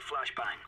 flashbang.